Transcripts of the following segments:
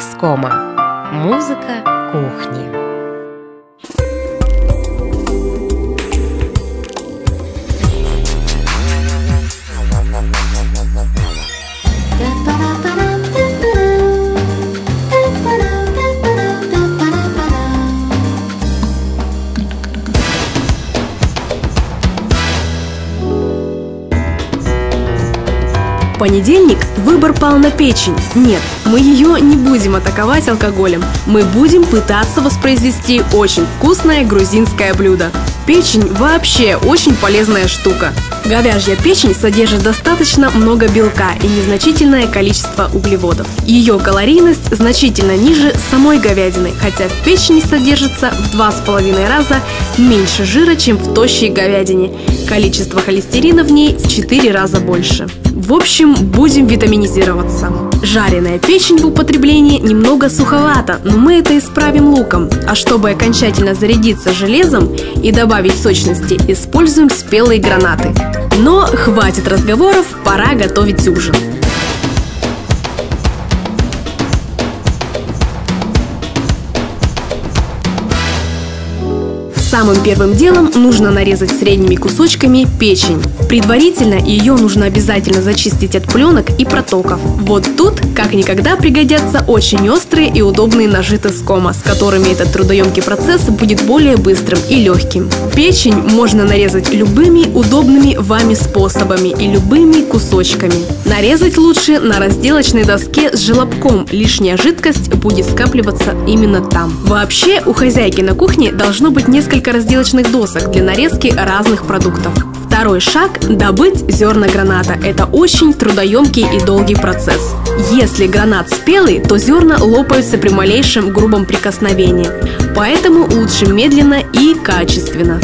Тескома. Музыка кухни. Понедельник выбор пал на печень. Нет, мы ее не будем атаковать алкоголем. Мы будем пытаться воспроизвести очень вкусное грузинское блюдо. Печень вообще очень полезная штука. Говяжья печень содержит достаточно много белка и незначительное количество углеводов. Ее калорийность значительно ниже самой говядины, хотя в печени содержится в 2,5 раза меньше жира, чем в тощей говядине. Количество холестерина в ней в 4 раза больше. В общем, будем витаминизироваться. Жареная печень в употреблении немного суховата, но мы это исправим луком. А чтобы окончательно зарядиться железом и добавить сочности, используем спелые гранаты. Но хватит разговоров, пора готовить ужин. Самым первым делом нужно нарезать средними кусочками печень. Предварительно ее нужно обязательно зачистить от пленок и протоков. Вот тут, как никогда, пригодятся очень острые и удобные ножи Тескома, с которыми этот трудоемкий процесс будет более быстрым и легким. Печень можно нарезать любыми удобными вами способами и любыми кусочками. Нарезать лучше на разделочной доске с желобком, лишняя жидкость будет скапливаться именно там. Вообще, у хозяйки на кухне должно быть несколько разделочных досок для нарезки разных продуктов. Второй шаг – добыть зерна граната. Это очень трудоемкий и долгий процесс. Если гранат спелый, то зерна лопаются при малейшем грубом прикосновении. Поэтому лучше медленно и качественно.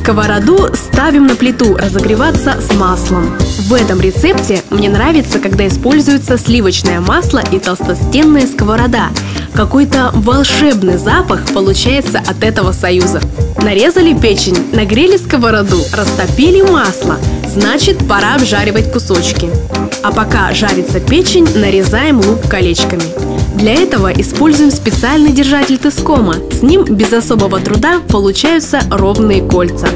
Сковороду ставим на плиту разогреваться с маслом. В этом рецепте мне нравится, когда используется сливочное масло и толстостенная сковорода. Какой-то волшебный запах получается от этого союза. Нарезали печень, нагрели сковороду, растопили масло. Значит, пора обжаривать кусочки. А пока жарится печень, нарезаем лук колечками. Для этого используем специальный держатель тескома. С ним без особого труда получаются ровные кольца.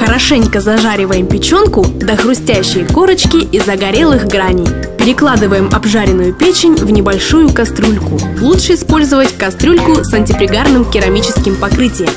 Хорошенько зажариваем печенку до хрустящей корочки и загорелых граней. Перекладываем обжаренную печень в небольшую кастрюльку. Лучше использовать кастрюльку с антипригарным керамическим покрытием.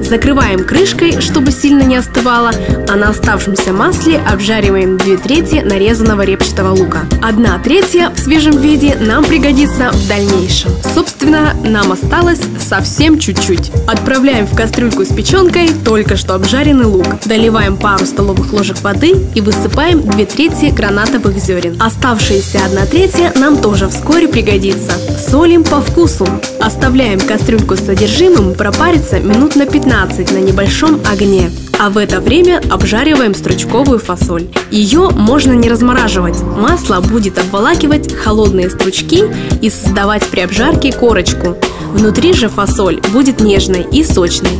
Закрываем крышкой, чтобы сильно не остывало, а на оставшемся масле обжариваем 2 трети нарезанного репчатого лука. Одна третья в свежем виде нам пригодится в дальнейшем. Собственно, нам осталось совсем чуть-чуть. Отправляем в кастрюльку с печенкой только что обжаренный лук. Доливаем пару столовых ложек воды и высыпаем 2 трети гранатовых зерен. Оставшаяся 1 третья нам тоже вскоре пригодится. Солим по вкусу. Оставляем кастрюльку с содержимым пропариться минут на 15 15 на небольшом огне. А в это время обжариваем стручковую фасоль. Ее можно не размораживать. Масло будет обволакивать холодные стручки и создавать при обжарке корочку. Внутри же фасоль будет нежной и сочной.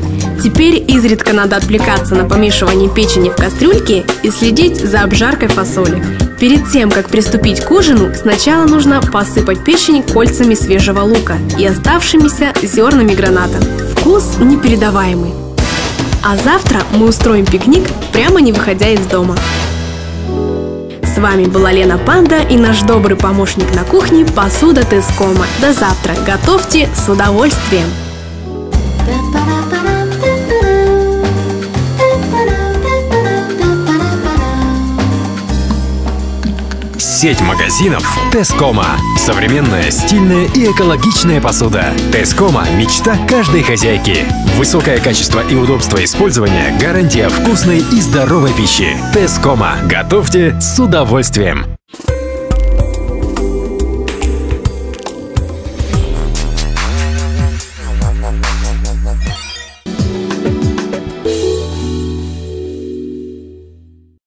Теперь изредка надо отвлекаться на помешивание печени в кастрюльке и следить за обжаркой фасоли. Перед тем, как приступить к ужину, сначала нужно посыпать печень кольцами свежего лука и оставшимися зернами граната. Вкус непередаваемый. А завтра мы устроим пикник, прямо не выходя из дома. С вами была Лена Панда и наш добрый помощник на кухне посуда Тескома. До завтра. Готовьте с удовольствием. Сеть магазинов Тескома. Современная, стильная и экологичная посуда. Тескома – мечта каждой хозяйки. Высокое качество и удобство использования – гарантия вкусной и здоровой пищи. Тескома. Готовьте с удовольствием.